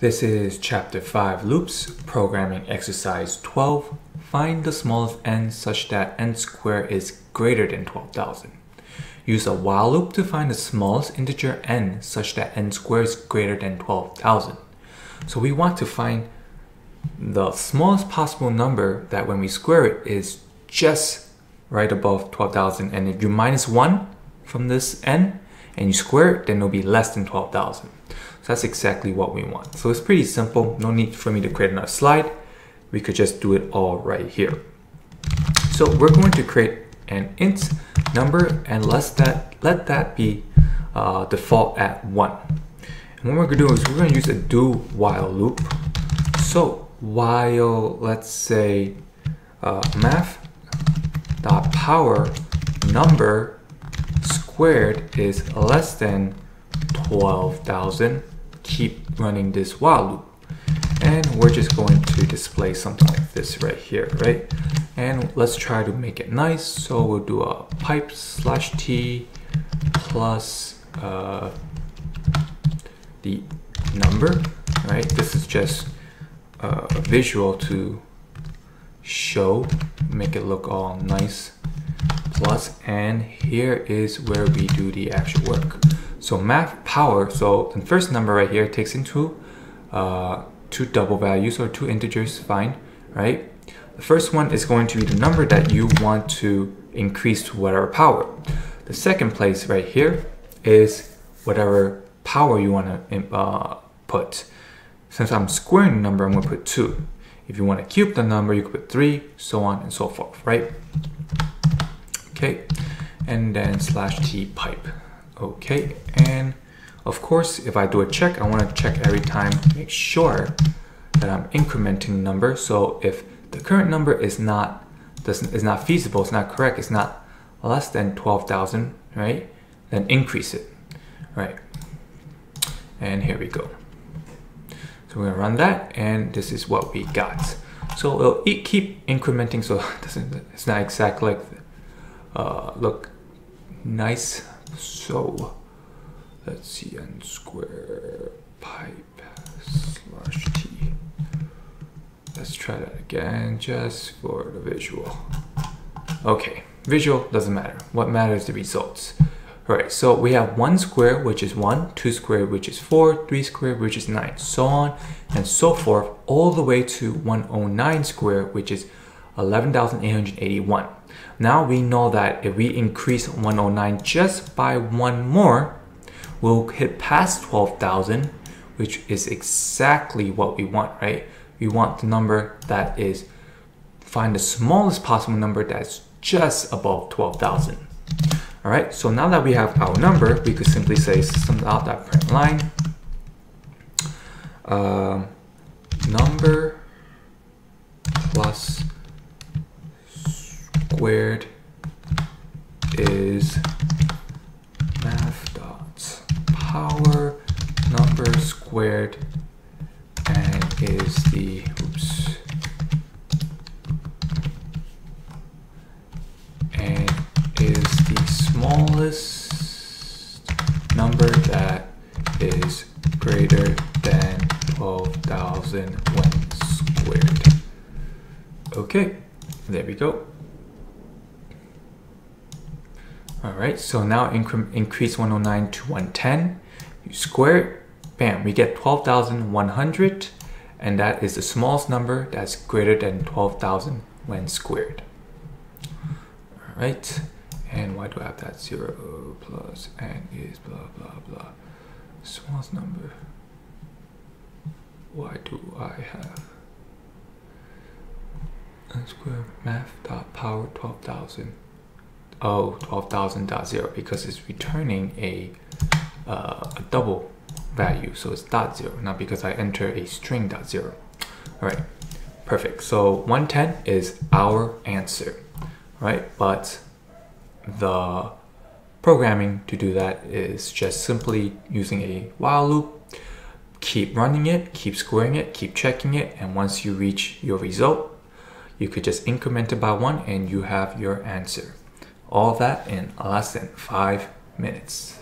This is chapter 5 loops, programming exercise 12. Find the smallest n such that n squared is greater than 12,000. Use a while loop to find the smallest integer n such that n squared is greater than 12,000. So we want to find the smallest possible number that when we square it is just right above 12,000 and if you minus 1 from this n and you square it then it'll be less than 12,000. So that's exactly what we want. So it's pretty simple. No need for me to create another slide. We could just do it all right here. So we're going to create an int number and let that, let that be uh, default at 1. And what we're going to do is we're going to use a do while loop. So while, let's say, uh, math dot power number squared is less than 12,000 keep running this while loop. And we're just going to display something like this right here, right? And let's try to make it nice. So we'll do a pipe slash t plus uh, the number, right? This is just uh, a visual to show, make it look all nice. Plus, and here is where we do the actual work. So math power, so the first number right here takes into uh, two double values or two integers, fine, right? The first one is going to be the number that you want to increase to whatever power. The second place right here is whatever power you want to uh, put. Since I'm squaring the number, I'm going to put 2. If you want to cube the number, you could put 3, so on and so forth, right? Okay, and then slash t pipe. Okay, and of course, if I do a check, I want to check every time, make sure that I'm incrementing the number. So if the current number is not doesn't is not feasible, it's not correct, it's not less than 12,000, right? Then increase it, right? And here we go. So we're gonna run that, and this is what we got. So it'll keep incrementing, so doesn't it's not exactly like uh, look nice so let's see n square pipe slash t. Let's try that again just for the visual. Okay, visual doesn't matter. What matters the results. Alright, so we have 1 square, which is 1, 2 square, which is 4, 3 square, which is 9, so on and so forth, all the way to 109 square, which is 11,881. Now we know that if we increase 109 just by one more, we'll hit past 12,000, which is exactly what we want, right? We want the number that is, find the smallest possible number that's just above 12,000. All right, so now that we have our number, we could simply say system.println uh, number plus squared is math dot power number squared and is the oops and is the smallest number that is greater than 12,000 when squared. Okay, there we go. All right, so now increase 109 to 110. You square it, bam, we get 12,100, and that is the smallest number that's greater than 12,000 when squared. All right, and why do I have that? 0 plus n is blah, blah, blah. Smallest number. Why do I have n squared math dot power 12,000? Oh 12,000.0 because it's returning a, uh, a double value. So it's dot zero not because I enter a string dot zero. All right perfect. So 110 is our answer right? But the programming to do that is just simply using a while loop. Keep running it keep squaring it keep checking it and once you reach your result you could just increment it by one and you have your answer all that in less than five minutes.